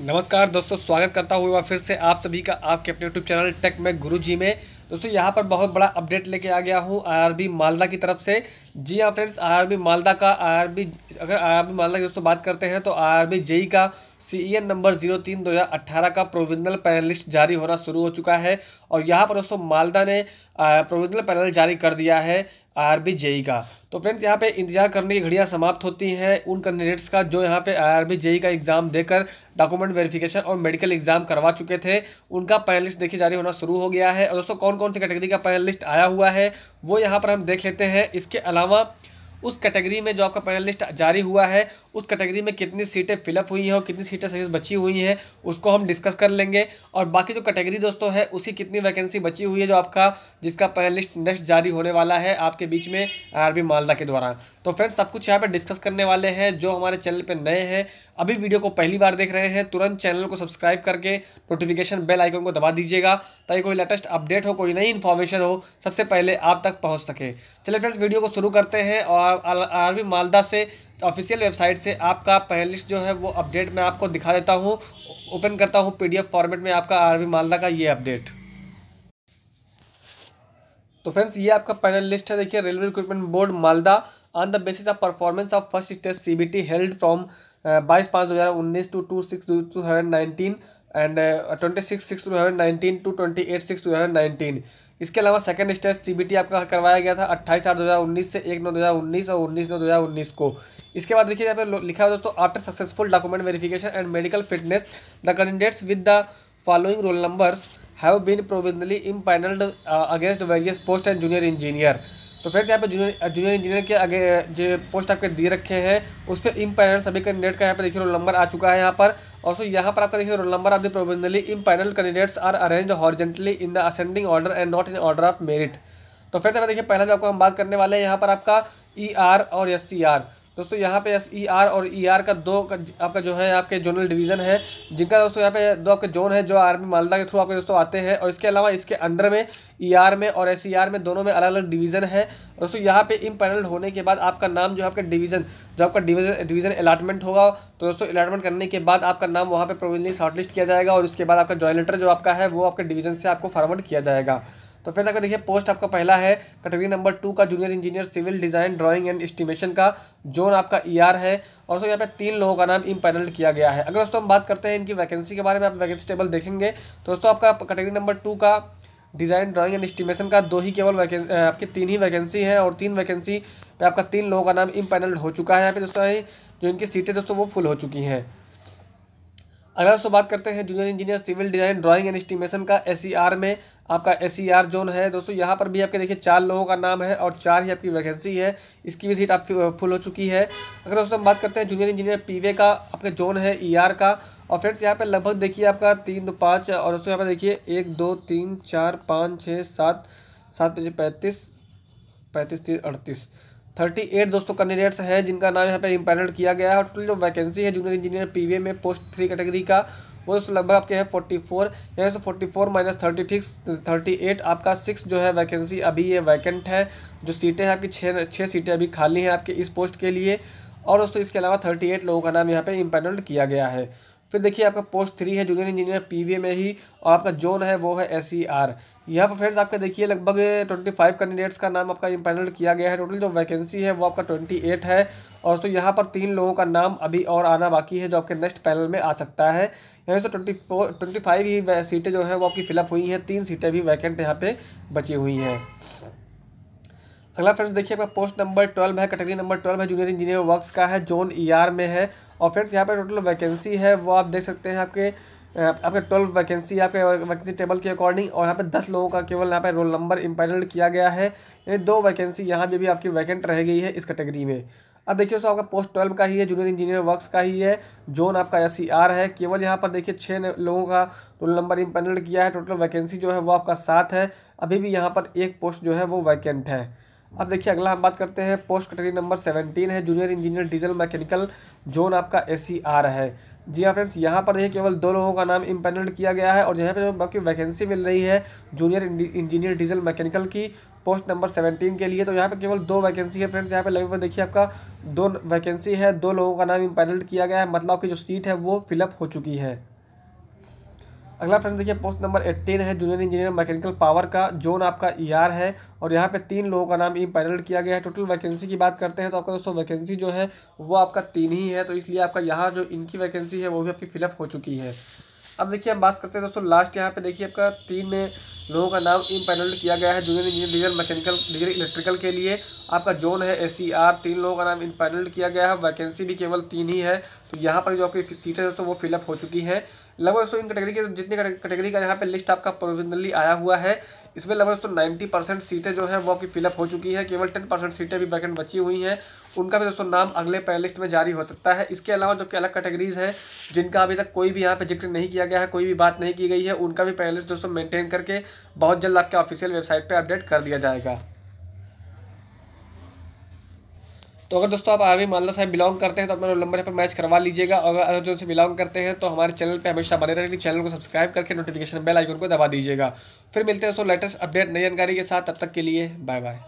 नमस्कार दोस्तों, स्वागत करता हूँ फिर से आप सभी का आपके अपने यूट्यूब चैनल टेक में गुरु जी में। दोस्तों, यहाँ पर बहुत बड़ा अपडेट लेके आ गया हूँ आईआरबी मालदा की तरफ़ से। जी हाँ फ्रेंड्स आईआरबी मालदा का आईआरबी अगर आईआरबी मालदा की दोस्तों बात करते हैं तो आईआरबी जेई का सीईएन नंबर ज़ीरो तीन दो हज़ार अट्ठारह का प्रोविजनल पैनल लिस्ट जारी होना शुरू हो चुका है। और यहाँ पर दोस्तों मालदा ने प्रोविजनल पैनल जारी कर दिया है आईआरबी जेई का। तो फ्रेंड्स यहाँ पे इंतज़ार करने की घड़ियाँ समाप्त होती हैं उन कैंडिडेट्स का जो यहाँ पे आईआरबी जेई का एग्ज़ाम देकर डॉक्यूमेंट वेरिफिकेशन और मेडिकल एग्ज़ाम करवा चुके थे। उनका पैनल लिस्ट देखिए जारी होना शुरू हो गया है। और दोस्तों कौन कौन सी कैटेगरी का पैनल लिस्ट आया हुआ है, वो यहाँ पर हम देख लेते हैं। इसके अलावा उस कैटेगरी में जो आपका पैनल लिस्ट जारी हुआ है, उस कैटेगरी में कितनी सीटें फिलअप हुई हैं और कितनी सीटें सही बची हुई हैं, उसको हम डिस्कस कर लेंगे। और बाकी जो कैटेगरी दोस्तों है, उसी कितनी वैकेंसी बची हुई है जो आपका, जिसका पैनल लिस्ट नेक्स्ट जारी होने वाला है आपके बीच में आरबी मालदा के द्वारा। तो फ्रेंड्स सब कुछ यहाँ पर डिस्कस करने वाले हैं, जो हमारे चैनल पर नए हैं, अभी वीडियो को पहली बार देख रहे हैं, तुरंत चैनल को सब्सक्राइब करके नोटिफिकेशन बेल आइकन को दबा दीजिएगा, ताकि कोई लेटेस्ट अपडेट हो, कोई नई इन्फॉर्मेशन हो, सबसे पहले आप तक पहुँच सके। चलिए फ्रेंड्स वीडियो को शुरू करते हैं और आरबी मालदा से ऑफिशियल वेबसाइट से आपका पहले लिस्ट जो है वो अपडेट मैं आपको दिखा देता हूँ। ओपन करता हूँ पीडीएफ फॉर्मेट में आपका आरबी मालदा का ये अपडेट तो फ्रेंड्स ये आपका पैनल लिस्ट है। देखिए railway recruitment board Malda on the basis of performance of first stage CBT held from बाईस पाँच दो हज़ार उन्नीस to two six two thousand nineteen and twenty six six two thousand nineteen to twenty eight six two thousand nineteen इसके अलावा second stage CBT आपका करवाया गया था अट्ठाईस आठ दो हज़ार उन्नीस से एक नौ दो हज़ार उन्नीस और उन्नीस नौ दो हज़ार उन्नीस को। इसके बाद देखिए यहाँ पे लिखा है दोस्तों after successful document verification and medical fitness the candidates with the following roll numbers have been provisionally empanelled against various post and junior engineer तो फ्रेंड्स यहाँ पर जूनियर जूनियर इंजीनियर के आगे जो पोस्ट आपके दिए रखे हैं, उस पर इम पैनल सभी कैंडिडेट का यहाँ पर देखिए रोल नंबर आ चुका है यहाँ पर। और सो यहाँ पर आपका देखिए रोल नंबर आप provisionally empanelled candidates are arrange horizontally in the ascending order and not in order of merit तो फ्रेंड्स यहाँ देखिए, पहला जो आपको हम बात करने वाले हैं, यहाँ पर आपका ई ER आर और एस सी आर दोस्तों, यहाँ पे एस ई आर और ई आर का दो का आपका जो है, आपके जोनल डिवीज़न है। जिनका दोस्तों, यहाँ पे दो आपके जोन है, जो आर्मी मालदा के थ्रू आपके दोस्तों आते हैं। और इसके अलावा इसके अंडर में ई आर में और एस ई आर में दोनों में अलग अलग डिवीज़न है। दोस्तों, यहाँ पे इम पैनल होने के बाद आपका नाम जो है, आपका डिवीज़न, जो आपका डिवीज़न डिवीज़न अलाटमेंट होगा। तो दोस्तों अलाटमेंट करने के बाद आपका नाम वहाँ पर प्रोविजनली शॉर्टलिस्ट किया जाएगा और उसके बाद आपका जॉइन लेटर जो आपका है, वो आपके डिवीज़न से आपको फॉरवर्ड किया जाएगा। तो फिर अगर देखिए पोस्ट आपका पहला है कैटेगरी नंबर टू का junior engineer civil design drawing and estimation का जोन आपका ई e है। और दोस्तों, यहाँ पे तीन लोगों का नाम इम्पैनल किया गया है। अगर दोस्तों हम बात करते हैं इनकी वैकेंसी के बारे में, आप वैकेंसी टेबल देखेंगे तो दोस्तों आपका कैटेगरी नंबर टू का डिज़ाइन ड्राइंग एंड एस्टिमेशन का दो ही केवल वैकेंसी आपकी तीन ही वैकेंसी है और तीन वैकेंसी पे आपका तीन लोगों का नाम इम्पैनल हो चुका है। यहाँ पे दोस्तों जो इनकी सीटें दोस्तों, वो फुल हो चुकी हैं। अगर दोस्तों बात करते हैं junior engineer civil design drawing and estimation का एस e में आपका एस जोन e है। दोस्तों, यहाँ पर भी आपके देखिए चार लोगों का नाम है और चार ही आपकी वैकेंसी है। इसकी भी सीट आप फुल हो चुकी है। अगर दोस्तों हम बात करते हैं जूनियर इंजीनियर पीवे का, आपके जोन है ई e का। और फ्रेंड्स यहाँ पे लगभग देखिए आपका तीन, दो, पाँच, और दोस्तों यहाँ पर देखिए एक, दो, तीन, चार, पाँच, छः, सात सात पच्चीस पैंतीस पैंतीस तीन अड़तीस। थर्टी एट दोस्तों कैंडिडेट्स हैं, जिनका नाम यहाँ पर इम्पैनल किया गया है। और टोटल जो वैकेंसी है जूनियर इंजीनियर पीवीए में पोस्ट थ्री कैटेगरी का, वो दोस्तों लगभग आपके है फोर्टी फोर यहाँ से forty four minus thirty six thirty eight आपका सिक्स जो है वैकेंसी अभी ये वैकेंट है। जो सीटें हैं आपकी छः छः सीटें अभी खाली हैं आपके इस पोस्ट के लिए। और दोस्तों इसके अलावा थर्टी एट लोगों का नाम यहाँ पर इम्पैनल्ड किया गया है। फिर देखिए आपका पोस्ट थ्री है जूनियर इंजीनियर पीवीए में ही, और आपका जोन है, वो है एस सी आर यहाँ पर फ्रेंड्स आपका देखिए, लगभग ट्वेंटी फाइव कैंडिडेट्स का नाम आपका इम्पैनल किया गया है। टोटल जो वैकेंसी है, वो आपका ट्वेंटी एट है। और तो यहाँ पर तीन लोगों का नाम अभी और आना बाकी है, जो आपके नेक्स्ट पैनल में आ सकता है। यहाँ से ट्वेंटी फोर ट्वेंटी फाइव ही सीटें जो है, वो आपकी फिलअप हुई हैं। तीन सीटें भी वैकेंट यहाँ पर बची हुई हैं। अगला फ्रेंड्स देखिए आपका पोस्ट नंबर ट्वेल्व है कैटेगरी नंबर ट्वेल्व है जूनियर इंजीनियर वर्क्स का है जोन ई e में है। और फ्रेंड्स यहाँ पे टोटल वैकेंसी है, वो आप देख सकते हैं आपके आपके ट्वेल्व वैकेंसी आपके वैकेंसी टेबल के अकॉर्डिंग और यहाँ पे दस लोगों का केवल यहाँ पे रोल नंबर इम्पैनल किया गया है। यानी दो वैकेंसी यहाँ पे भी आपकी वैकेंट रह गई है इस कैटेगरी में। अब देखिए सो आपका पोस्ट ट्वेल्व का ही है जूनियर इंजीनियर वर्क्स का ही है जोन आपका एससीआर है। केवल यहाँ पर देखिए छः लोगों का रोल नंबर इम्पैनल किया है टोटल वैकेंसी जो है वो आपका सात है। अभी भी यहाँ पर एक पोस्ट जो है वो वैकेंट है। अब देखिए, अगला हम बात करते हैं, पोस्ट कैटेगरी नंबर सेवनटीन है, junior engineer diesel mechanical zone आपका एस है। जी हाँ फ्रेंड्स, यहाँ पर देखिए केवल दो लोगों का नाम इम्पेनल्ड किया गया है और यहाँ पर जो बाकी वैकेंसी मिल रही है जूनियर इंजीनियर डीजल मैकेनिकल की पोस्ट नंबर सेवनटीन के लिए। तो यहाँ पे केवल दो वैकेंसी है फ्रेंड्स, यहाँ पे लगभग देखिए आपका दो वैकेंसी है, दो लोगों का नाम इम्पैनल्ड किया गया है। मतलब की जो सीट है वो फिलअप हो चुकी है। अगला फ्रेंड देखिए पोस्ट नंबर एट्टीन है जूनियर इंजीनियर मैकेनिकल पावर का जोन आपका ई e है, और यहाँ पे तीन लोगों का नाम ई पैनल किया गया है। टोटल वैकेंसी की बात करते हैं तो आपका दोस्तों वैकेंसी जो है, वो आपका तीन ही है तो इसलिए आपका यहाँ जो इनकी वैकेंसी है, वो भी आपकी फिलअप हो चुकी है। अब देखिए, हम बात करते हैं दोस्तों लास्ट यहाँ पे देखिए आपका तीन लोगों का नाम इन पैनल किया गया है junior engineer diesel mechanical degree electrical के लिए। आपका जोन है एससीआर तीन लोगों का नाम इन पैनल किया गया है वैकेंसी भी केवल तीन ही है तो यहाँ पर जो आपकी सीट है दोस्तों, वो फिलअप हो चुकी है। लगभग दोस्तों इन कैटेगरी के जितनी कैटेगरी का यहाँ पे लिस्ट आपका प्रोविजनली आया हुआ है, इसमें लगभग दोस्तों नाइन्टी परसेंट सीटें जो है वो आपकी फिलअप हो चुकी है, केवल टेन परसेंट सीटें भी वैकेंट बची हुई हैं, उनका भी दोस्तों नाम अगले पहले लिस्ट में जारी हो सकता है। इसके अलावा जो कि अलग कैटेगरीज हैं, जिनका अभी तक कोई भी यहाँ पे ज़िक्र नहीं किया गया है, कोई भी बात नहीं की गई है, उनका भी पहले लिस्ट दोस्तों मेंटेन करके बहुत जल्द आपके ऑफिशियल वेबसाइट पर अपडेट कर दिया जाएगा। तो अगर दोस्तों आप आर्मी मालदा साहब बिलोंग करते हैं तो अपना नंबर पर मैच करवा लीजिएगा। और अगर जो से बिलोंग करते हैं तो हमारे चैनल पर हमेशा बने रहने चैनल को सब्सक्राइब करके नोटिफिकेशन बेल आइकन को दबा दीजिएगा। फिर मिलते हैं दोस्तों लेटेस्ट अपडेट नई जानकारी के साथ। तब तक के लिए बाय बाय